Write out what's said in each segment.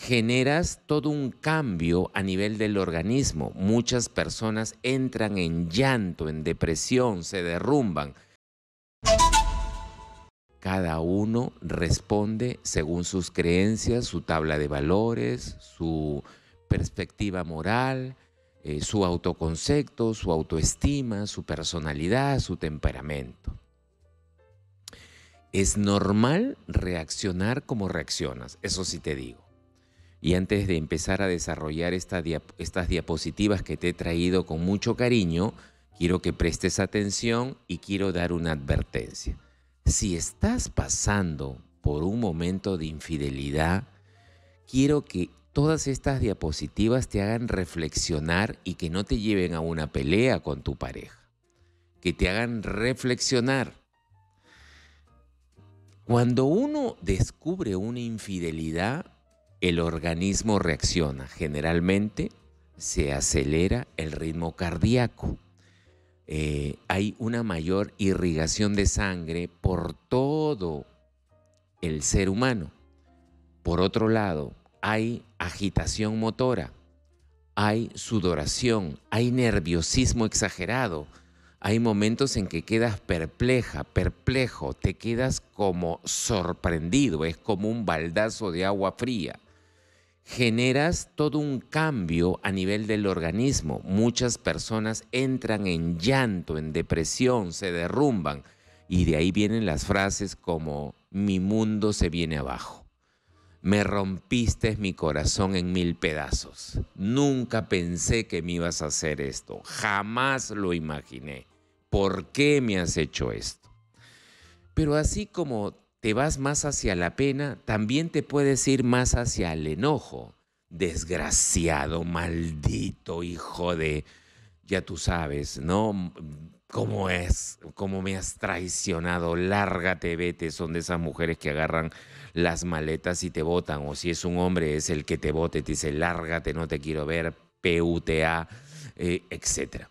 generas todo un cambio a nivel del organismo. Muchas personas entran en llanto, en depresión, se derrumban. Cada uno responde según sus creencias, su tabla de valores, su perspectiva moral, eh, su autoconcepto, su autoestima, su personalidad, su temperamento. Es normal reaccionar como reaccionas, eso sí te digo. Y antes de empezar a desarrollar estas diapositivas que te he traído con mucho cariño, quiero que prestes atención y quiero dar una advertencia. Si estás pasando por un momento de infidelidad, quiero que todas estas diapositivas te hagan reflexionar y que no te lleven a una pelea con tu pareja, que te hagan reflexionar. Cuando uno descubre una infidelidad, el organismo reacciona. Generalmente se acelera el ritmo cardíaco. Eh, hay una mayor irrigación de sangre por todo el ser humano. Por otro lado, hay agitación motora, hay sudoración, hay nerviosismo exagerado, hay momentos en que quedas perpleja, perplejo, te quedas como sorprendido, es como un baldazo de agua fría. Generas todo un cambio a nivel del organismo. Muchas personas entran en llanto, en depresión, se derrumban. Y de ahí vienen las frases como mi mundo se viene abajo. Me rompiste mi corazón en mil pedazos. Nunca pensé que me ibas a hacer esto. Jamás lo imaginé. ¿Por qué me has hecho esto? Pero así como te vas más hacia la pena, también te puedes ir más hacia el enojo. Desgraciado, maldito hijo de... Ya tú sabes, ¿no? ¿Cómo es? ¿Cómo me has traicionado? Lárgate, vete. Son de esas mujeres que agarran las maletas y te votan. O si es un hombre, es el que te vote, te dice, lárgate, no te quiero ver, PUTA, eh, etc.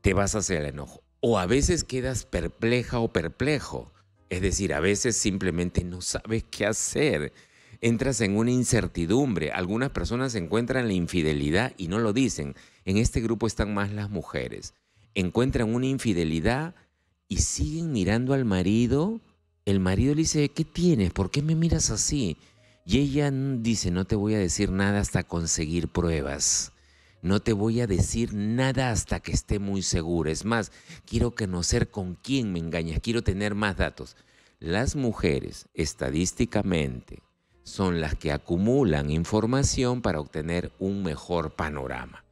Te vas hacia el enojo. O a veces quedas perpleja o perplejo. Es decir, a veces simplemente no sabes qué hacer. Entras en una incertidumbre. Algunas personas encuentran la infidelidad y no lo dicen. En este grupo están más las mujeres encuentran una infidelidad y siguen mirando al marido, el marido le dice, ¿qué tienes? ¿Por qué me miras así? Y ella dice, no te voy a decir nada hasta conseguir pruebas. No te voy a decir nada hasta que esté muy segura. Es más, quiero conocer con quién me engañas, quiero tener más datos. Las mujeres, estadísticamente, son las que acumulan información para obtener un mejor panorama.